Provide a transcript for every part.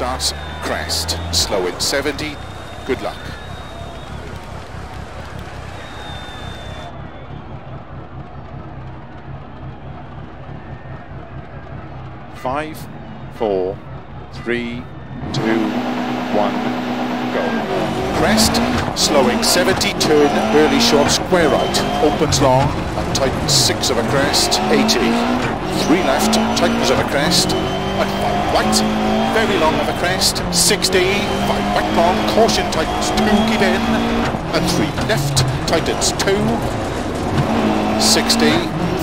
starts crest, slow in 70, good luck. Five, four, three, two, one, go. Crest, slowing 70, turn early short, square right, opens long, and tightens 6 of a crest, 80. 3 left, tightens of a crest, 5 right, very long of a crest, 60, 5 right long, caution tightens 2, keep in, and 3 left, tightens 2, 60,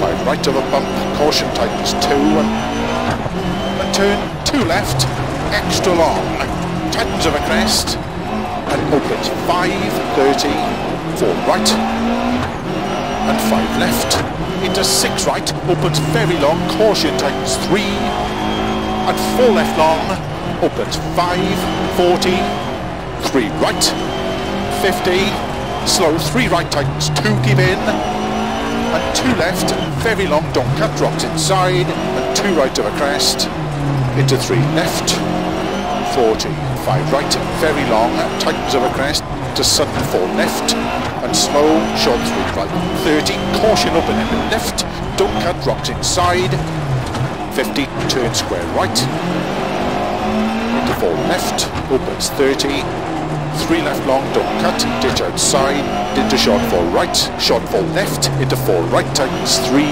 5 right of a bump, caution tightens 2, and turn two left, extra long, tightens of a crest, and opens 5, 30, 4 right, and 5 left, into 6 right, opens very long, caution tightens 3, and 4 left long, opens 5, 40, 3 right, 50, slow, 3 right tightens 2, give in, and 2 left, very long, don't cut, drops inside, and 2 right of a crest, into three left, 40, five right, very long, tightens of a crest, to sudden four left, and slow, short three right, 30, caution open end left, don't cut, rocks inside, 50, turn square right, into four left, opens 30, three left long, don't cut, ditch outside, into short four right, short four left, into four right, tightens three,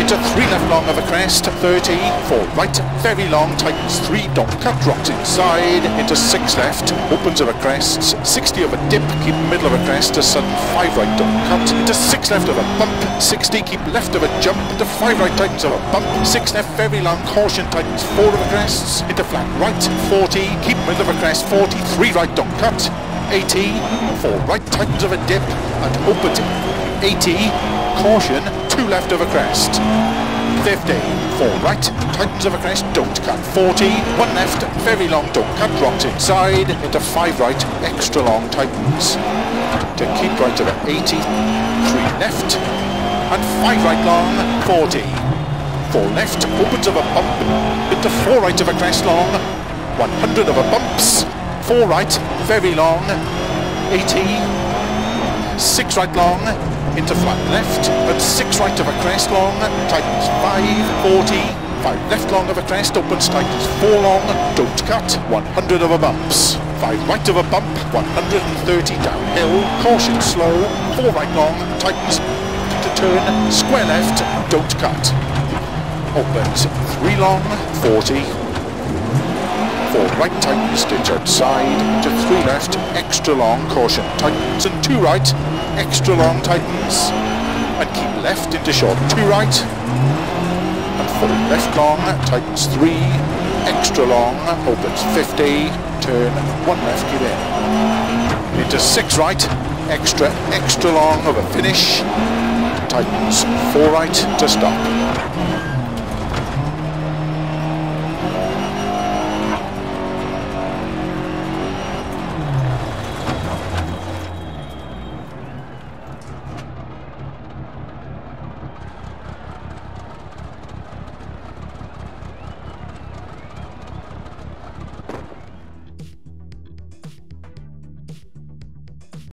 into three left long of a crest, 30, four right, very long, tightens three, don't cut, drops inside, into six left, opens of a crest, 60 of a dip, keep middle of a crest, a sudden five right, don't cut, into six left of a bump, 60, keep left of a jump, into five right, tightens of a bump, six left, very long, caution, tightens four of a crests, into flat right, 40, keep middle of a crest, 43 right, don't cut, 80, four right, tightens of a dip, and opens 80, caution, two left of a crest. 50, four right, tightens of a crest, don't cut. 40, one left, very long, don't cut, drops inside, into five right, extra long, tightens. To keep right of a 80, three left, and five right long, 40. Four left, opens of a bump, into four right of a crest long, 100 of a bumps, four right, very long, 80, six right long, into flat left, and 6 right of a crest long, tightens 5, 40, 5 left long of a crest, opens, tightens 4 long, don't cut, 100 of a bumps, 5 right of a bump, 130 downhill, caution slow, 4 right long, tightens to turn, square left, don't cut, opens 3 long, 40, 4 right tightens, ditch outside, to 3 left, extra long, caution tightens, and 2 right, extra long tightens and keep left into short two right. And four left long tightens three extra long opens 50 turn one left get in. Into six right extra extra long of a finish. Tightens four right to stop